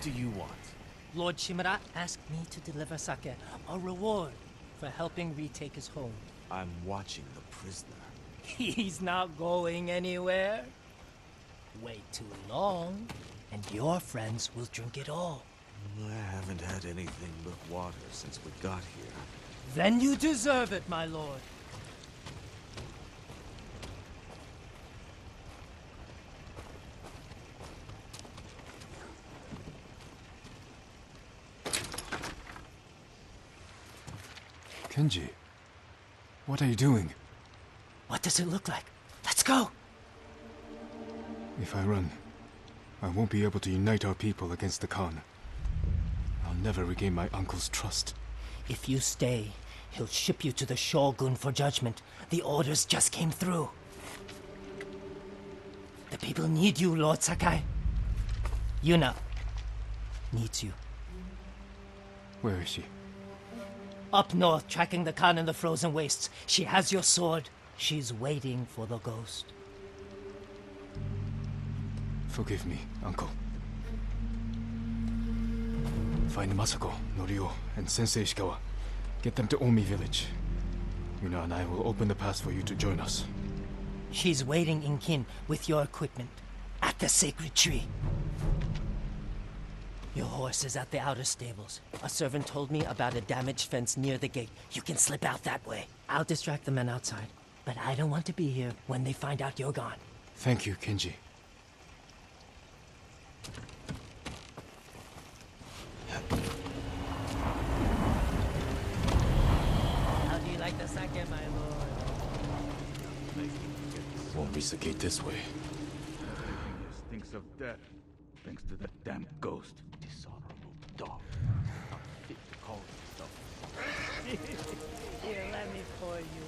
do you want? Lord Shimura asked me to deliver Sake, a reward for helping retake his home. I'm watching the prisoner. He's not going anywhere. Wait too long, and your friends will drink it all. I haven't had anything but water since we got here. Then you deserve it, my lord. Kenji, what are you doing? What does it look like? Let's go! If I run, I won't be able to unite our people against the Khan. I'll never regain my uncle's trust. If you stay, he'll ship you to the Shogun for judgment. The orders just came through. The people need you, Lord Sakai. Yuna needs you. Where is she? Up north, tracking the Khan in the frozen wastes. She has your sword. She's waiting for the ghost. Forgive me, uncle. Find Masako, Norio, and Sensei Ishikawa. Get them to Omi village. Yuna and I will open the pass for you to join us. She's waiting in Kin with your equipment at the sacred tree. Your horse is at the outer stables. A servant told me about a damaged fence near the gate. You can slip out that way. I'll distract the men outside, but I don't want to be here when they find out you're gone. Thank you, Kenji. How do you like the sake, my lord? Won't reach the gate this way. Stinks of death. Thanks to that damn ghost. Dishonorable dog. Not fit to call himself. Here, let me pour you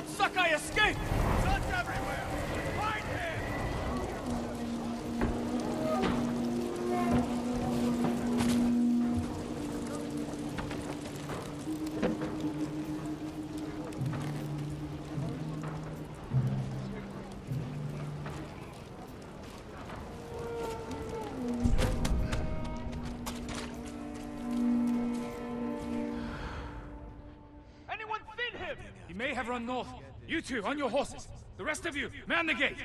Lord Sakai escaped! North. You two, on your horses. The rest of you, man the gate.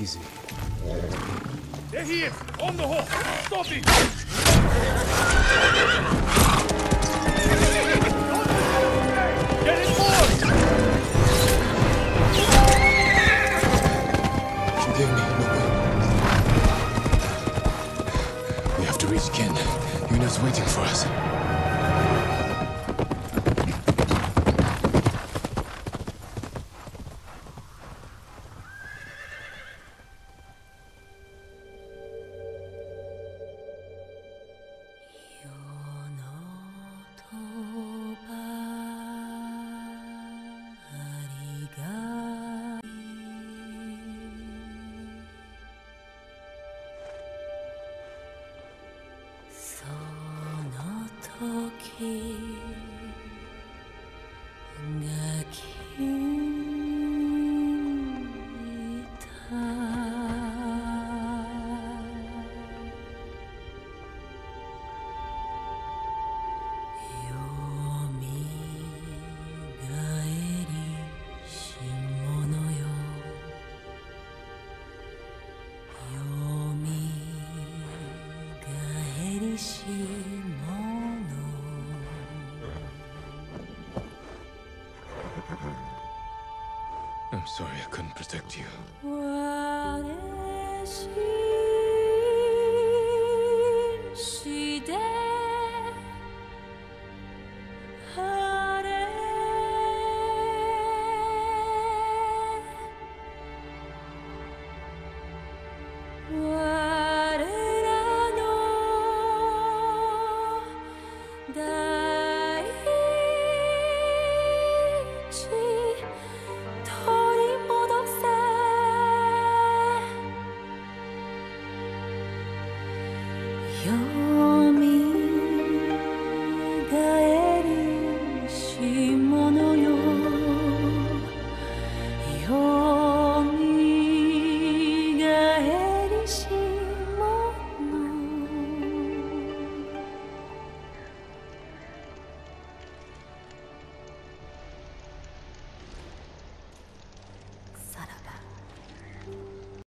Easy. There he is, on the horse. Stop him! Get it forward! Forgive me, Nobu. We have to reach Ken. Yuna's waiting for us. aking ang I'm sorry I couldn't protect you. What is she? She dead.